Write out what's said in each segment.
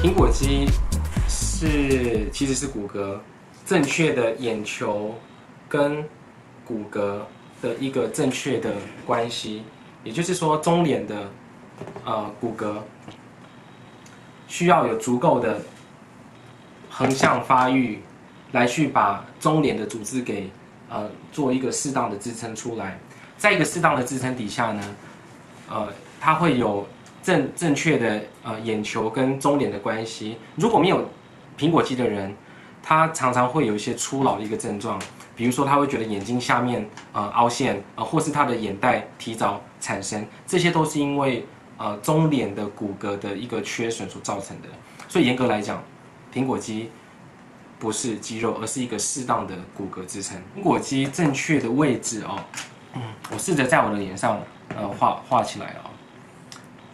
苹果肌是其实是骨骼正确的眼球跟骨骼的一个正确的关系，也就是说中脸的呃骨骼需要有足够的横向发育，来去把中脸的组织给呃做一个适当的支撑出来，在一个适当的支撑底下呢，呃它会有。正正确的呃眼球跟中脸的关系，如果没有苹果肌的人，他常常会有一些初老的一个症状，比如说他会觉得眼睛下面呃凹陷呃，或是他的眼袋提早产生，这些都是因为呃中脸的骨骼的一个缺损所造成的。所以严格来讲，苹果肌不是肌肉，而是一个适当的骨骼支撑。苹果肌正确的位置哦，嗯，我试着在我的脸上呃画画起来啊。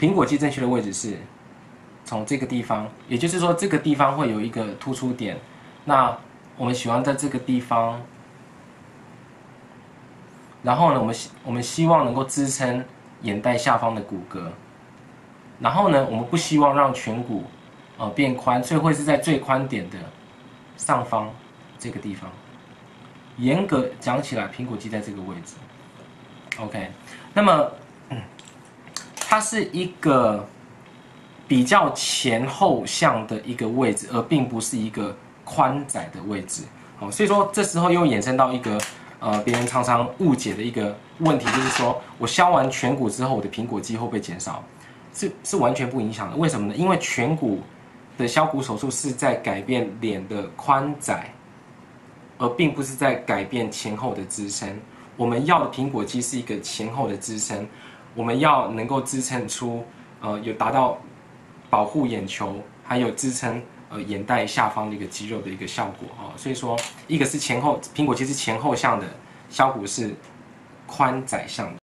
苹果肌正确的位置是从这个地方，也就是说这个地方会有一个突出点。那我们喜欢在这个地方，然后呢，我们希我们希望能够支撑眼袋下方的骨骼。然后呢，我们不希望让颧骨呃变宽，所以会是在最宽点的上方这个地方。严格讲起来，苹果肌在这个位置。OK，那么。它是一个比较前后向的一个位置，而并不是一个宽窄的位置。好，所以说这时候又衍生到一个呃，别人常常误解的一个问题，就是说我削完颧骨之后，我的苹果肌会不会减少？是是完全不影响的。为什么呢？因为颧骨的削骨手术是在改变脸的宽窄，而并不是在改变前后的支撑。我们要的苹果肌是一个前后的支撑。我们要能够支撑出，呃，有达到保护眼球，还有支撑呃眼袋下方的一个肌肉的一个效果哦。所以说，一个是前后苹果肌是前后向的，削骨是宽窄向的。